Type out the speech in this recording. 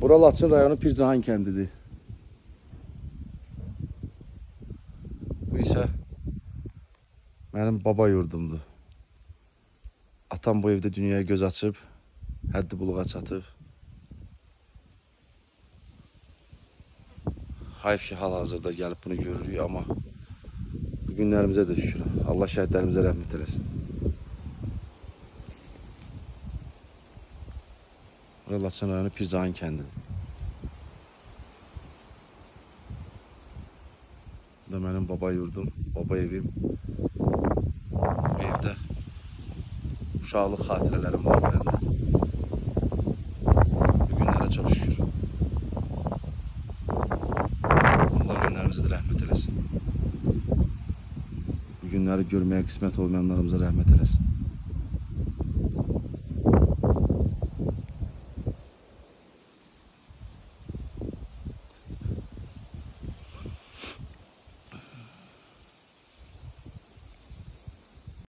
Bura Laçın rayonu Pircahan kəndidir. Bu isə mənim baba yurdumdur. Atam bu evdə dünyaya göz açıb, həddi buluğa çatıb. Hayf ki hal-hazırda gəlib bunu görürük, amma bu günlərimizə də şükür. Allah şəhidlərimizə rəhmət eləsin. Pircahan kəndidir. Bu da mənim baba yurdum, baba evim. Bu evdə uşaqlıq xatirələrim var məndə. Bu günlərə şükür. Allah günlərimizə də rəhmət eləsin. Bu günləri görməyə olmayanlarımıza rəhmət eləsin.